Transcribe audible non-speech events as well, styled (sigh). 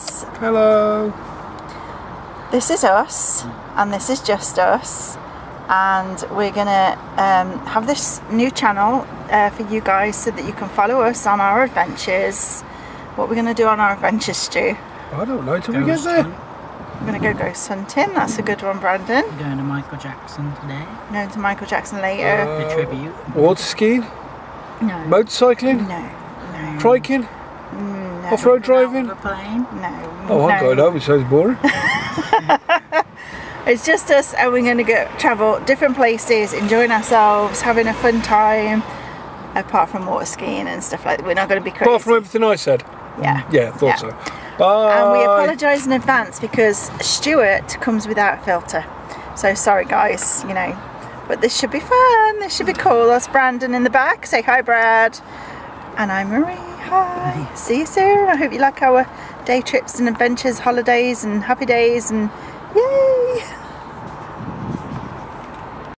guys. Hello. This is us, and this is just us, and we're gonna um, have this new channel uh, for you guys so that you can follow us on our adventures. What we're gonna do on our adventures, Stu? I don't know till we get there. We're gonna go ghost hunting. That's a good one, Brandon. Going to Michael Jackson today. Known to Michael Jackson later. Uh, The tribute. Water skiing, no. motorcycling, No. No. triking, No. off-road driving. The plane. No. Oh, I'm no. going home. It sounds boring. (laughs) It's just us and we're going to go travel different places, enjoying ourselves, having a fun time. Apart from water skiing and stuff like that, we're not going to be crazy. Apart from everything I said. yeah. Mm, yeah, thought Yeah. so. Bye. And we apologise in advance because Stuart comes without a filter. So sorry, guys. You know, but this should be fun. This should be cool. That's Brandon in the back. Say hi, Brad. And I'm Marie. Hi. See you soon. I hope you like our day trips and adventures, holidays and happy days and yay.